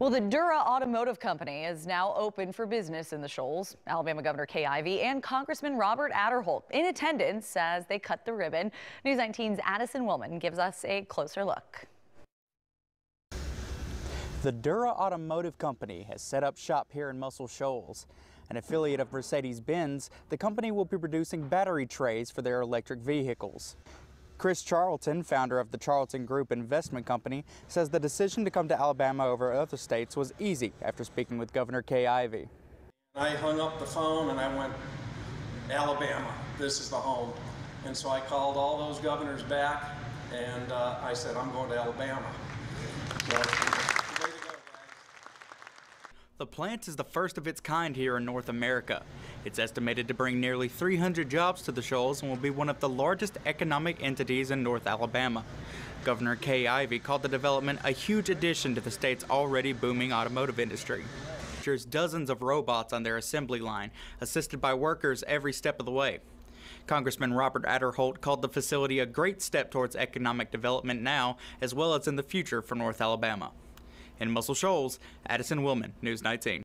Well, the Dura Automotive Company is now open for business in the Shoals. Alabama Governor Kay Ivey and Congressman Robert Aderholt in attendance as they cut the ribbon. News 19's Addison Willman gives us a closer look. The Dura Automotive Company has set up shop here in Muscle Shoals. An affiliate of Mercedes-Benz, the company will be producing battery trays for their electric vehicles. Chris Charlton, founder of the Charlton Group Investment Company, says the decision to come to Alabama over other states was easy after speaking with Governor Kay Ivey. I hung up the phone and I went, Alabama, this is the home. And so I called all those governors back and uh, I said, I'm going to Alabama. So, the plant is the first of its kind here in North America. It's estimated to bring nearly 300 jobs to the Shoals and will be one of the largest economic entities in North Alabama. Governor Kay Ivey called the development a huge addition to the state's already booming automotive industry. Features dozens of robots on their assembly line, assisted by workers every step of the way. Congressman Robert Aderholt called the facility a great step towards economic development now, as well as in the future for North Alabama. In Muscle Shoals, Addison Willman, News 19.